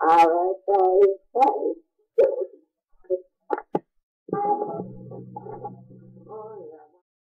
Alright, guys. Bye.